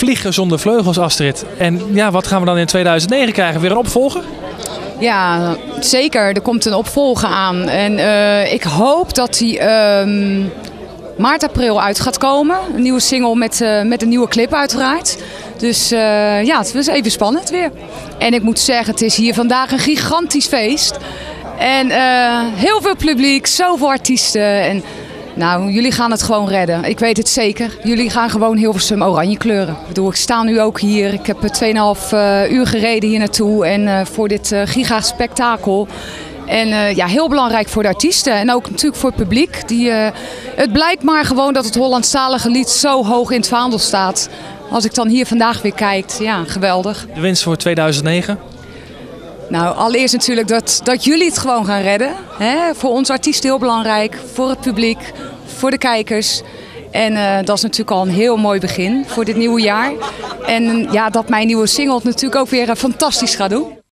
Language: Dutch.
Vliegen zonder vleugels, Astrid. En ja, wat gaan we dan in 2009 krijgen? Weer een opvolger? Ja, zeker. Er komt een opvolger aan. En uh, ik hoop dat die uh, maart, april uit gaat komen. Een nieuwe single met, uh, met een nieuwe clip uiteraard. Dus uh, ja, het was even spannend weer. En ik moet zeggen, het is hier vandaag een gigantisch feest. En heel veel publiek, zoveel artiesten. En nou, jullie gaan het gewoon redden. Ik weet het zeker. Jullie gaan gewoon Hilversum oranje kleuren. Ik bedoel, ik sta nu ook hier. Ik heb 2,5 uh, uur gereden hier naartoe en uh, voor dit uh, giga spektakel. En ja, heel belangrijk voor de artiesten en ook natuurlijk voor het publiek. Die, het blijkt maar gewoon dat het Hollandstalige lied zo hoog in het vaandel staat. Als ik dan hier vandaag weer kijk, ja, geweldig. De winst voor 2009? Nou, allereerst natuurlijk dat, dat jullie het gewoon gaan redden. Hè? Voor ons artiesten heel belangrijk, voor het publiek, voor de kijkers. En uh, dat is natuurlijk al een heel mooi begin voor dit nieuwe jaar. En ja, dat mijn nieuwe single het natuurlijk ook weer fantastisch gaat doen.